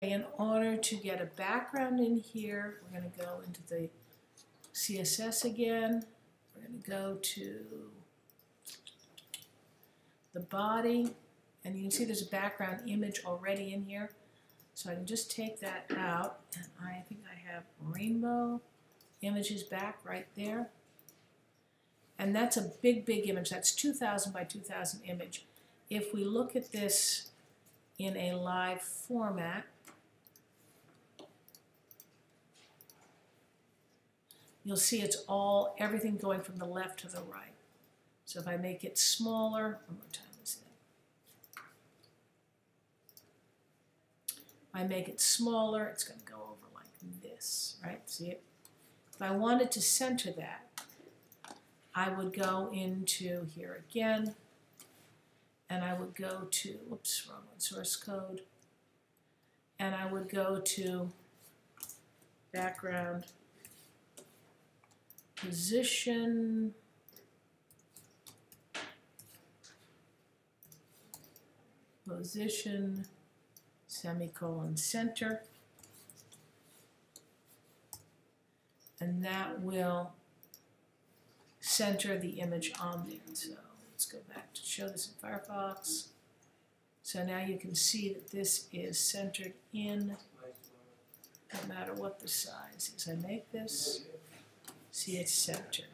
In order to get a background in here, we're gonna go into the CSS again. We're gonna go to the body, and you can see there's a background image already in here. So I can just take that out, and I think I have rainbow images back right there. And that's a big, big image. That's 2,000 by 2,000 image. If we look at this in a live format, you'll see it's all, everything going from the left to the right. So if I make it smaller, one more time, let's see. If I make it smaller, it's gonna go over like this, right? See it? If I wanted to center that, I would go into here again, and I would go to, whoops, wrong one, source code, and I would go to background, position, position, semicolon, center, and that will center the image on there. So let's go back to show this in Firefox. So now you can see that this is centered in, no matter what the size is. I make this, see it's centered.